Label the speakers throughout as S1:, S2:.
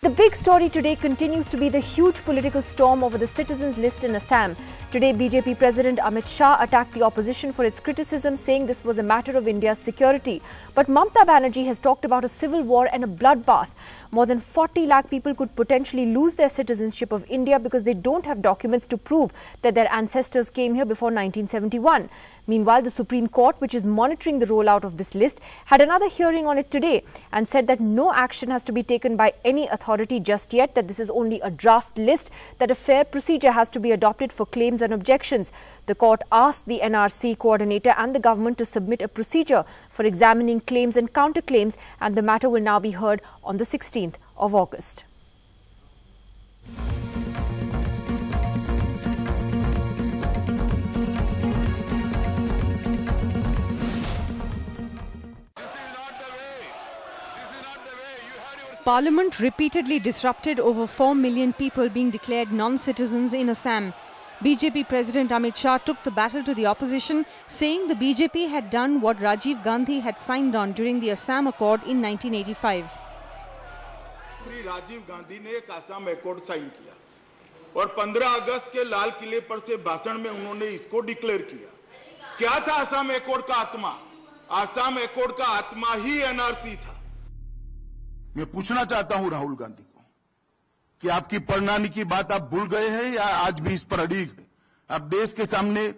S1: The big story today continues to be the huge political storm over the citizens list in Assam. Today, BJP President Amit Shah attacked the opposition for its criticism, saying this was a matter of India's security. But Mamta Banerjee has talked about a civil war and a bloodbath. More than 40 lakh people could potentially lose their citizenship of India because they don't have documents to prove that their ancestors came here before 1971. Meanwhile, the Supreme Court, which is monitoring the rollout of this list, had another hearing on it today and said that no action has to be taken by any authority just yet, that this is only a draft list, that a fair procedure has to be adopted for claims and objections. The court asked the NRC coordinator and the government to submit a procedure for examining claims and counterclaims, and the matter will now be heard on the 16th of August.
S2: Parliament repeatedly disrupted over 4 million people being declared non-citizens in Assam. BJP President Amit Shah took the battle to the opposition, saying the BJP had done what Rajiv Gandhi had signed on during the Assam Accord in 1985.
S3: Shri Rajiv Gandhi ने एक Assam accord sign किया और 15 अगस्त के लाल किले पर से भाषण में उन्होंने इसको डिक्लेयर किया क्या था आसाम एकॉर्ड का आत्मा आसाम एकॉर्ड का आत्मा ही एनआरसी था मैं पूछना चाहता हूँ राहुल गांधी को कि आपकी प्रणाली की बात आप भूल गए हैं या आज भी इस पर अड़ीग है आप देश के सामने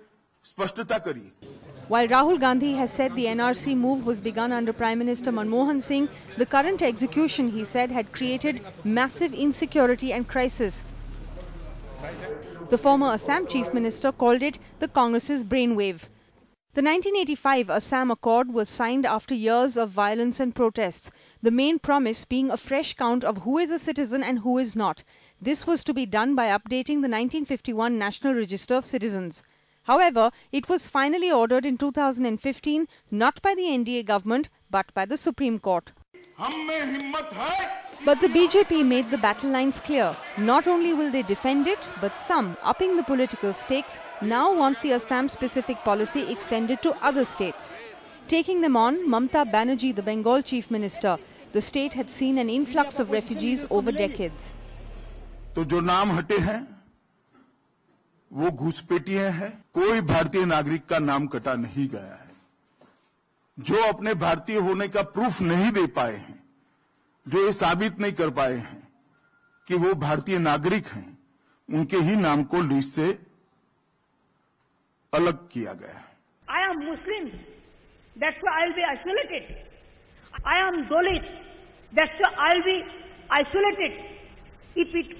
S3: स्पष्टता करिए
S2: While Rahul Gandhi has said the NRC move was begun under Prime Minister Manmohan Singh, the current execution, he said, had created massive insecurity and crisis. The former Assam Chief Minister called it the Congress's brainwave. The 1985 Assam Accord was signed after years of violence and protests, the main promise being a fresh count of who is a citizen and who is not. This was to be done by updating the 1951 National Register of Citizens. However, it was finally ordered in 2015 not by the NDA government but by the Supreme Court.
S3: हम में हिम्मत है
S2: But the BJP made the battle lines clear. Not only will they defend it, but some, upping the political stakes, now want the Assam specific policy extended to other states. Taking them on, Mamta Banerjee, the Bengal chief minister, the state had seen an influx of refugees over decades.
S3: तो जो नाम हटे हैं वो घुसपैठिए हैं कोई भारतीय नागरिक का नाम कटा नहीं गया है जो अपने भारतीय होने का प्रूफ नहीं दे पाए हैं, जो ये साबित नहीं कर पाए हैं कि वो भारतीय नागरिक हैं, उनके ही नाम को लिस्ट से अलग किया गया
S4: I am Muslim that's I will be isolated I am Dalit that's I will be isolated if it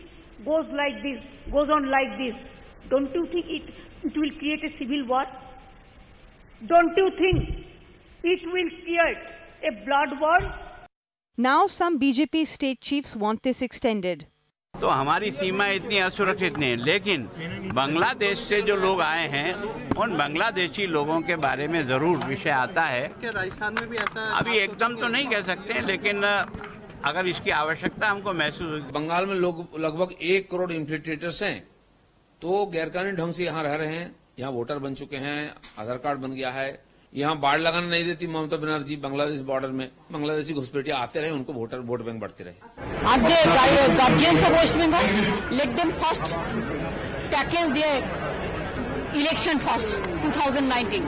S4: goes like this goes on like this don't you think it it will create a civil war don't you think it will create a blood war?
S2: Now some BJP state chiefs want this extended.
S5: तो हमारी सीमा इतनी असुरक्षित नहीं है लेकिन बांग्लादेश से जो लोग आए हैं उन बांग्लादेशी लोगों के बारे में ज़रूर विषय आता है
S6: क्या राजस्थान में भी ऐसा
S5: अभी एकदम तो नहीं कह सकते हैं लेकिन अगर इसकी आवश्यकता हमको महसूस होगी
S7: बंगाल में लोग लगभग एक करोड़ इन्फिल्ट्रेटर्स हैं तो गैरकानूनी ढंग से यहाँ रह रहे हैं यहाँ वोटर बन चुके हैं आधार कार्ड बन गया है यहाँ बाढ़ लगाना नहीं देती ममता बनर्जी बांग्लादेश बॉर्डर में। बांग्लादेशी घुसपैठिए आते रहे उनको वोटर वोट बैंक बढ़ते रहे।
S8: West Bengal let them first tackle the election first 2019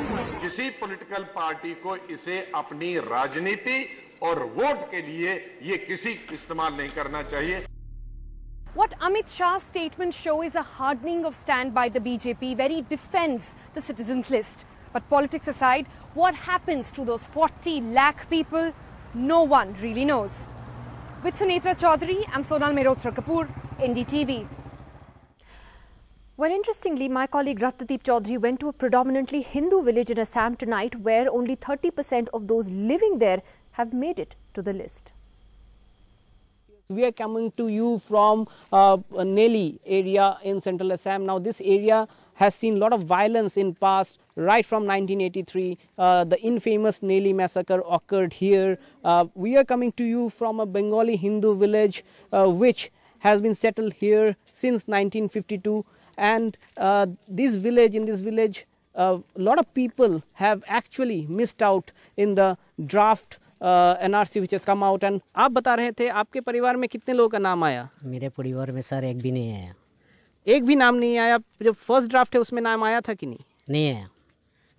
S9: किसी पॉलिटिकल पार्टी को इसे अपनी राजनीति और वोट के लिए ये किसी इस्तेमाल नहीं करना चाहिए।
S10: What Amit Shah's statement show is a hardening of stand by the BJP, where he defends the citizens list. But politics aside, what happens to those 40 lakh people, no one really knows. With Sunetra Chaudhary, I'm Sonal Mehrotra Kapoor, NDTV.
S1: Well, interestingly, my colleague Ratnadeep Chaudhary went to a predominantly Hindu village in Assam tonight where only 30% of those living there have made it to the list.
S6: We are coming to you from uh, Nellie area in central Assam. Now this area has seen a lot of violence in past right from 1983 uh, the infamous Nellie massacre occurred here. Uh, we are coming to you from a Bengali Hindu village uh, which has been settled here since 1952 and uh, this village in this village a lot of people have actually missed out in the draft uh, NRC, which has come out. And out and आप बता रहे थे आपके परिवार में कितने लोगों का नाम आया?
S11: मेरे परिवार में सर एक भी नहीं आया।
S6: एक भी नाम नहीं आया। जो फ़र्स्ट ड्राफ्ट है उसमें नाम आया था कि नहीं?
S11: नहीं आया।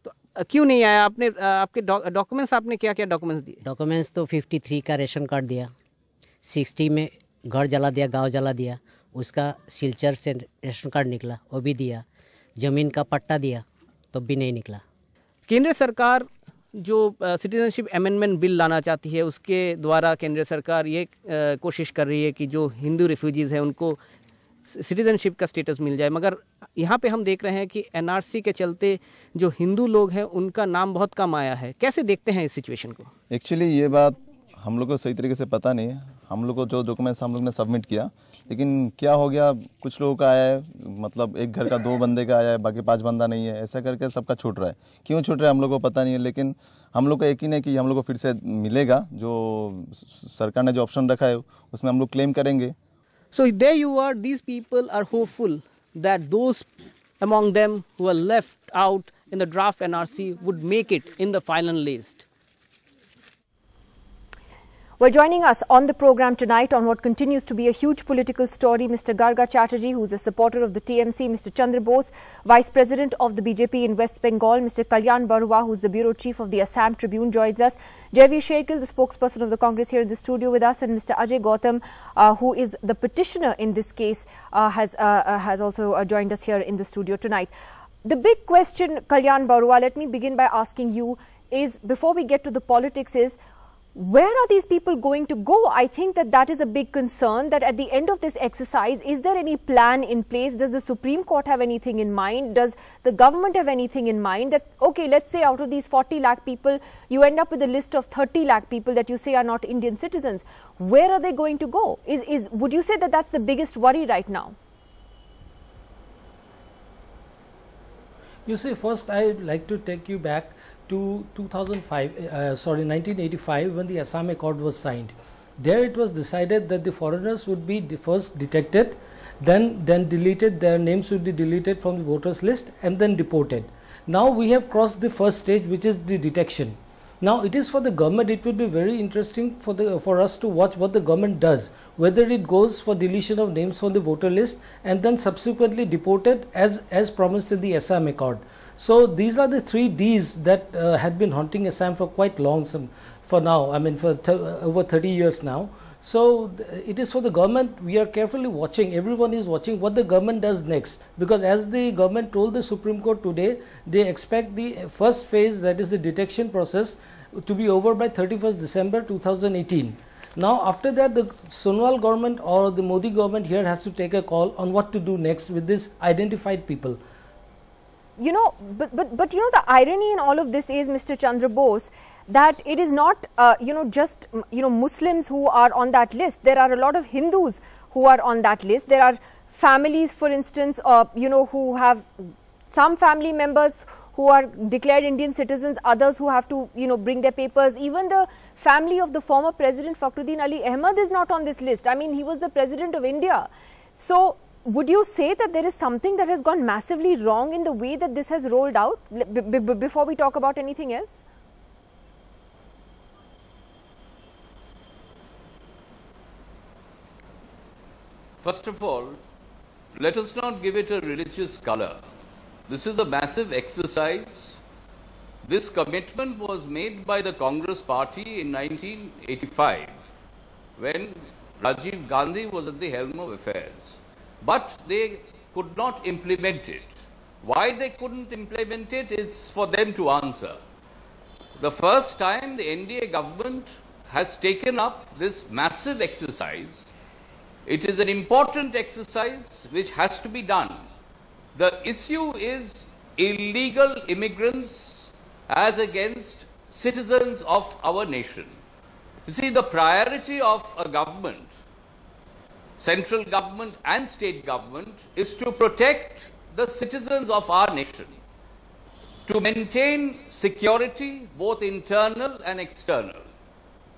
S6: तो क्यों नहीं आया? आपने आपके डॉक्यूमेंट्स आपने क्या क्या डॉक्यूमेंट्स दिए?
S11: डॉक्यूमेंट्स तो 53 का रेशन कार्ड दिया। 60 में घर जला दिया गाँव जला दिया। उसका सिलचर से रेशन कार्ड निकला वो भी दिया। ज़मीन का पट्टा दिया तो भी नहीं निकला।
S6: केंद्र सरकार जो सिटीजनशिप अमेंडमेंट बिल लाना चाहती है उसके द्वारा केंद्र सरकार ये कोशिश कर रही है कि जो हिंदू रिफ्यूजीज़ हैं उनको सिटीजनशिप का स्टेटस मिल जाए। मगर यहाँ पे हम देख रहे हैं कि एनआरसी के चलते जो हिंदू लोग हैं, उनका नाम बहुत कम आया है। कैसे देखते हैं इस सिचुएशन को?
S12: एक्चुअली ये बात हम लोग को सही तरीके से पता नहीं है। हम लोग को जो डॉक्यूमेंट्स हम लोग ने सबमिट किया, लेकिन क्या हो गया? कुछ लोगों का आया है मतलब एक घर का दो बंदे का आया है, बाकी पाँच बंदा नहीं है। ऐसा करके सबका छूट रहा है। क्यों छूट रहा है हम लोग को पता नहीं है, लेकिन हम लोग का यकीन है कि हम लोग को फिर से मिलेगा। जो सरकार ने जो ऑप्शन रखा है, उसमें हम लोग क्लेम करेंगे।
S6: So there you are, these people are hopeful that those among them who are left out in the draft NRC would make it in the final list.
S1: Well, joining us on the program tonight on what continues to be a huge political story, Mr. Garga Chatterjee, who is a supporter of the TMC, Mr. Chandra Bose, Vice President of the BJP in West Bengal, Mr. Kalyan Barua, who is the Bureau Chief of the Assam Tribune, joins us. Jaiveer Shergill, the spokesperson of the Congress here in the studio with us, and Mr. Ajay Gautam, uh, who is the petitioner in this case, uh, has, uh, uh, has also uh, joined us here in the studio tonight. The big question, Kalyan Barua, let me begin by asking you is, before we get to the politics, is where are these people going to go? I think that that is a big concern that at the end of this exercise, is there any plan in place? Does the Supreme Court have anything in mind? Does the government have anything in mind that, okay, let's say out of these 40 lakh people, you end up with a list of 30 lakh people that you say are not Indian citizens. Where are they going to go? Is, is, would you say that that's the biggest worry right now?
S13: You see, first I'd like to take you back to 2005, uh, sorry, 1985 when the Assam Accord was signed. There it was decided that the foreigners would be first detected, then then deleted, their names would be deleted from the voters list and then deported. Now we have crossed the first stage which is the detection. Now it is for the government, it will be very interesting for, the, for us to watch what the government does, whether it goes for deletion of names from the voter list and then subsequently deported as, as promised in the Assam Accord. So these are the three Ds that uh, had been haunting Assam for quite long, some, for now, I mean for over 30 years now. So it is for the government, we are carefully watching, everyone is watching what the government does next. Because as the government told the Supreme Court today, they expect the first phase, that is the detection process, to be over by 31st December 2018. Now after that the Sonowal government or the Modi government here has to take a call on what to do next with these identified people.
S1: you know, but, but, but you know, the irony in all of this is, Mr. Chandra Bose, that it is not, uh, you know, just, you know, Muslims who are on that list. There are a lot of Hindus who are on that list. There are families, for instance, uh, you know, who have some family members who are declared Indian citizens, others who have to, you know, bring their papers. Even the family of the former president, Fakhruddin Ali Ahmad, is not on this list. I mean, he was the president of India. So, would you say that there is something that has gone massively wrong in the way that this has rolled out before we talk about anything else?
S5: First of all, let us not give it a religious color. This is a massive exercise. This commitment was made by the Congress party in 1985 when Rajiv Gandhi was at the helm of affairs. But they could not implement it. Why they couldn't implement it is for them to answer. The first time the NDA government has taken up this massive exercise it is an important exercise which has to be done. The issue is illegal immigrants as against citizens of our nation. You see, the priority of a government, central government and state government, is to protect the citizens of our nation, to maintain security, both internal and external.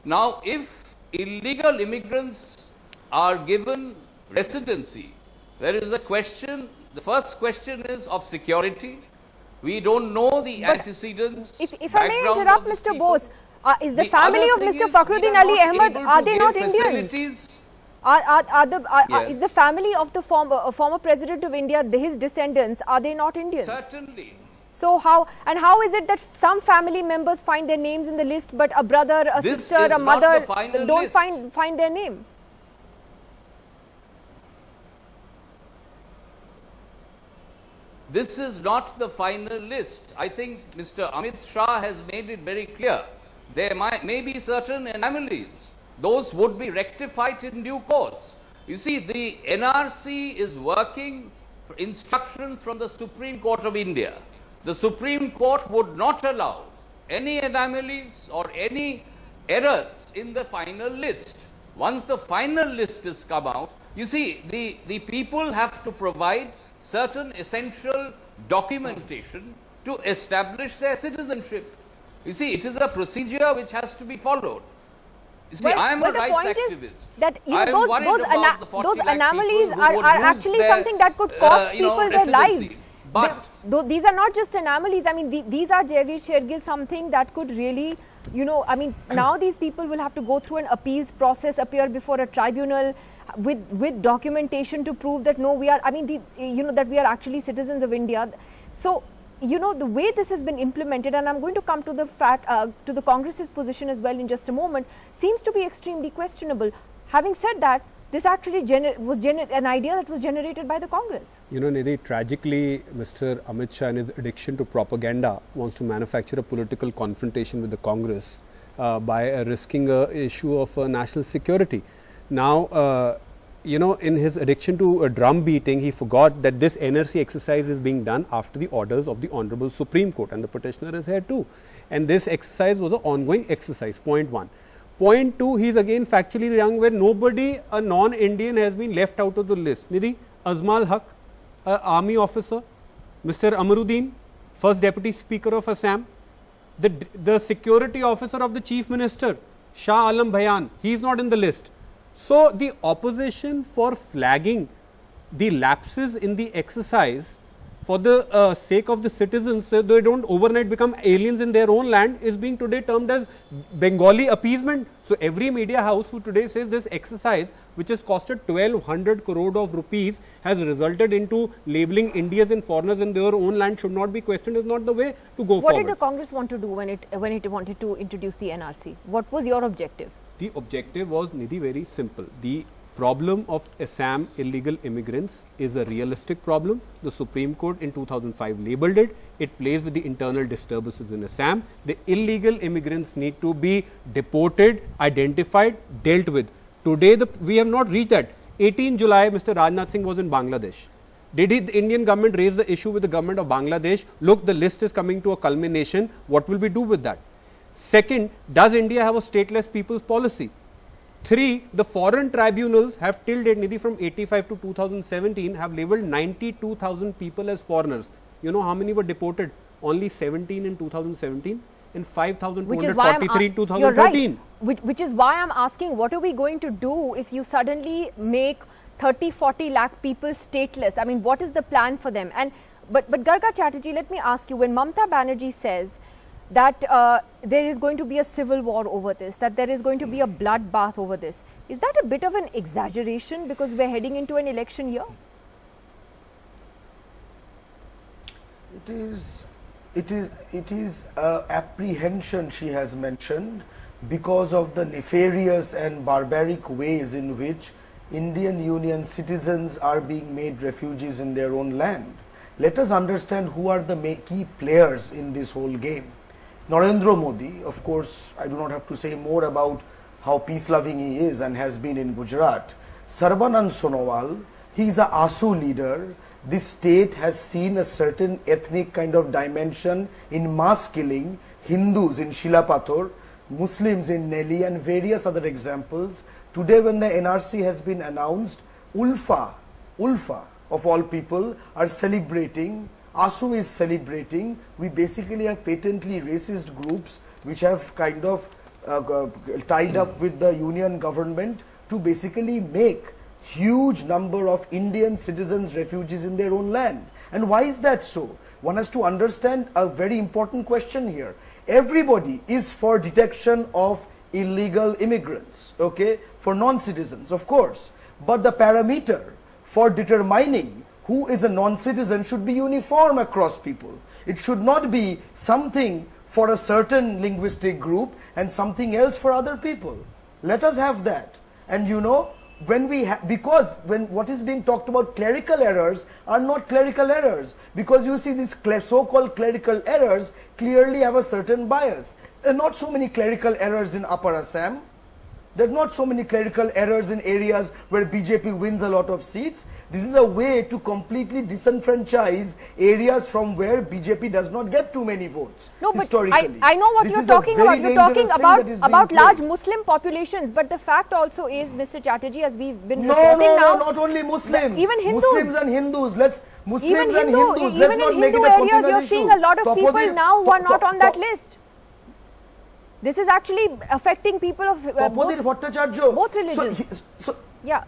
S5: Now, if illegal immigrants are given residency, there is a question. The first question is of security. We don't know the
S1: But
S5: antecedents.
S1: If, if I may interrupt, Mr. Bose, Uh, is the,
S5: The
S1: family of Mr. Fakhruddin Ali Ahmed, are they not Indians?
S5: facilities.
S1: Are, are, are the, are,
S5: Yes.
S1: is the family of the former, uh, former president of India, the- his descendants, are they not Indians?
S5: Certainly.
S1: So how, and how is it that some family members find their names in the list, but a brother, a
S5: This
S1: sister, a mother don't
S5: list.
S1: find, find their name?
S5: This is not the final list. I think Mr. Amit Shah has made it very clear. There might, may be certain anomalies. Those would be rectified in due course. You see, the NRC is working for instructions from the Supreme Court of India. The Supreme Court would not allow any anomalies or any errors in the final list. Once the final list is come out, you see, the, the people have to provide certain essential documentation to establish their citizenship. You see, it is a procedure which has to be followed. You see,
S1: Well,
S5: I am
S1: well,
S5: a
S1: the
S5: rights
S1: point is
S5: activist.
S1: that you know, those those,
S5: about
S1: ana-
S5: the 40
S1: those anomalies are, are actually
S5: their,
S1: something that could
S5: uh,
S1: cost
S5: know,
S1: people their lives.
S5: But
S1: though these are not just anomalies. I mean, the, these are Jaiveer Shergill, something that could really, you know, I mean, now these people will have to go through an appeals process, appear before a tribunal with with documentation to prove that no, we are. I mean, the, you know, that we are actually citizens of India. So you know the way this has been implemented and i'm going to come to the fact uh, to the congress's position as well in just a moment seems to be extremely questionable having said that this actually was an idea that was generated by the congress
S14: You know, Nidhi, tragically, Mr. Amit Shah, in his addiction to propaganda, wants to manufacture a political confrontation with the Congress uh, by uh, risking a issue of uh, national security. Now, uh, you know, in his addiction to uh, drum beating, he forgot that this NRC exercise is being done after the orders of the Honorable Supreme Court, and the petitioner is here too. And this exercise was an ongoing exercise. Point one. Point two, he is again factually wrong where nobody, a non-Indian, has been left out of the list. Nidhi, Azmal Haq, a army officer, Mr. Amaruddin, first deputy speaker of Assam, the, the security officer of the chief minister, Shah Alam Bhuyan, he is not in the list. So, the opposition for flagging the lapses in the exercise for the uh, sake of the citizens so they don't overnight become aliens in their own land is being today termed as Bengali appeasement. So, every media house who today says this exercise which has costed 1200 crore of rupees has resulted into labeling Indians and foreigners in their own land should not be questioned is not the way to go
S1: what
S14: forward.
S1: did the congress want to do when it when it wanted to introduce the nrc what was your objective
S14: The objective was Nidhi very simple. The problem of Assam illegal immigrants is a realistic problem. The Supreme Court in 2005 labeled it. It plays with the internal disturbances in Assam. The illegal immigrants need to be deported, identified, dealt with. Today, the, we have not reached that. 18 July, Mr. Rajnath Singh was in Bangladesh. Did he, the Indian government raise the issue with the government of Bangladesh? Look, the list is coming to a culmination. What will we do with that? Second, does India have a stateless people's policy? Three, the foreign tribunals have till date, Nidhi, from 85 to 2017 have labeled 92,000 people as foreigners. You know how many were deported? Only 17 in 2017 and 5,243 in 2013.
S1: you're right, which, which is why i'm asking what are we going to do if you suddenly make 30 40 lakh people stateless i mean what is the plan for them and but but garga chatterjee let me ask you when mamta banerjee says that uh, there is going to be a civil war over this that there is going to be a bloodbath over this is that a bit of an exaggeration because we're heading into an election year
S15: It is, it is, it is uh, apprehension she has mentioned because of the nefarious and barbaric ways in which Indian Union citizens are being made refugees in their own land. Let us understand who are the key players in this whole game. Narendra Modi, of course, I do not have to say more about how peace loving he is and has been in Gujarat. Sarbanand Sonowal, he is a ASU leader. This state has seen a certain ethnic kind of dimension in mass killing, Hindus in Silapathar, Muslims in Nellie and various other examples. Today when the NRC has been announced, Ulfa, Ulfa of all people are celebrating, ASU is celebrating. We basically have patently racist groups which have kind of uh, tied up with the union government to basically make huge number of Indian citizens refugees in their own land. And why is that so? One has to understand a very important question here. everybody is for detection of illegal immigrants, okay, for non-citizens, of course. But the parameter for determining who is a non-citizen should be uniform across people. It should not be something for a certain linguistic group and something else for other people. Let us have that. And you know, when we because when what is being talked about clerical errors are not clerical errors because you see these so-called clerical errors clearly have a certain bias. There are not so many clerical errors in Upper Assam. There are not so many clerical errors in areas where BJP wins a lot of seats. This is a way to completely disenfranchise areas from where BJP does not get too many votes.
S1: No, but I, I know what this you're talking about. You're talking about about large Muslim populations, but the fact also is, Mr. Chatterjee, as we've been
S15: no,
S1: reporting
S15: no,
S1: now,
S15: no, not only Muslims,
S1: even Hindus,
S15: Muslims and Hindus. Let's Muslims
S1: even
S15: and
S1: Hindu,
S15: Hindus.
S1: Even
S15: Let's
S1: in Hindu areas, you're seeing a lot of people now who are not on that list. This is actually affecting people of uh, both, both religions.
S15: So, so,
S1: yeah.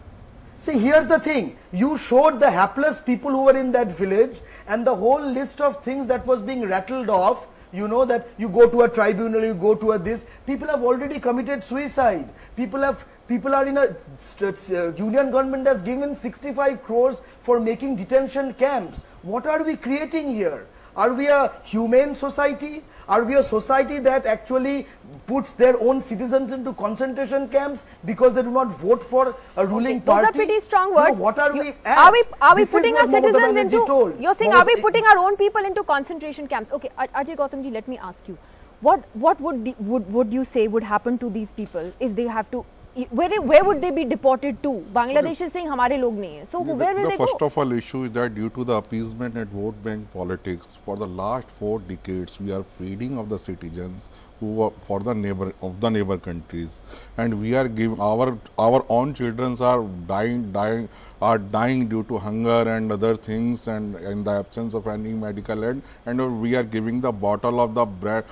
S15: See, here's the thing. You showed the hapless people who were in that village and the whole list of things that was being rattled off. You know that you go to a tribunal, you go to a this. People have already committed suicide. People have people are in a uh, union government has given 65 crores for making detention camps. What are we creating here? Are we a humane society? Are we a society that actually puts their own citizens into concentration camps because they do not vote for a ruling
S1: okay,
S15: party?
S1: Those are pretty strong words.
S15: No, what are
S1: you,
S15: we at?
S1: Are we, are we
S15: this
S1: putting our citizens into,
S15: told.
S1: you're saying, are we putting our own people into concentration camps? Okay, Ajay Gautamji, let me ask you. What, what would, the, would, would you say would happen to these people if they have to where where would they be deported to? Bangladesh is saying हमारे लोग नहीं हैं. So
S16: the,
S1: where will
S16: the
S1: they
S16: first
S1: go?
S16: of all issue is that due to the appeasement and vote bank politics for the last four decades, we are feeding of the citizens who are for the neighbor of the neighbor countries, and we are giving our our own children are dying dying are dying due to hunger and other things and in the absence of any medical aid and we are giving the bottle of the bread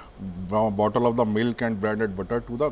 S16: bottle of the milk and bread and butter to the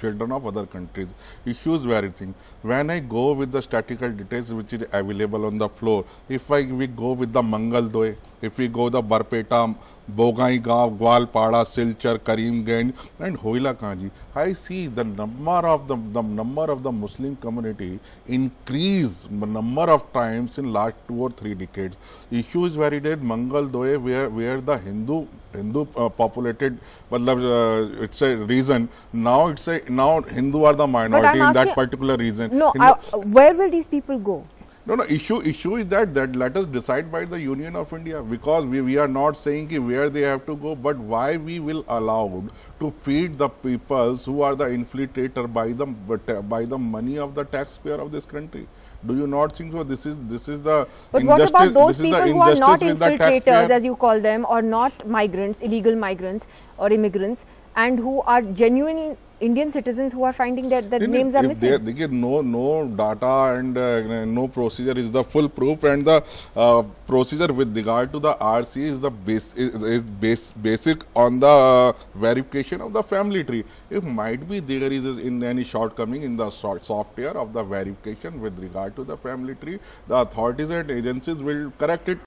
S16: children of other countries. Issues varying. When I go with the statistical details which is available on the floor, if I we go with the Mangaldoi, if we go the Barpeta, Bogai Gav, Goalpara, Silchar, Karimganj and Hailakandi, I see the number of the, the number of the Muslim community increase number of times in last two or three decades. Issues varied Mangaldoi where, where the Hindu Hindu uh, populated, but uh, it's a reason. Now it's a now Hindu are the minority in that particular region.
S1: No, uh, where will these people go?
S16: No, no. Issue issue is that that let us decide by the Union of India because we, we are not saying where they have to go, but why we will allow to feed the peoples who are the infiltrator by the by the money of the taxpayer of this country. Do you not think so? This is this is the
S1: but what about those people who are not infiltrators, as you call them, or not migrants, illegal migrants or immigrants, and who are genuine Indian citizens who are finding that their names are missing.
S16: They, they get no no data and uh, no procedure is the full proof, and the uh, procedure with regard to the RC is the base is, is base, basic on the uh, verification of the family tree. It might be there is in any shortcoming in the software of the verification with regard to the family tree, the authorities and agencies will correct it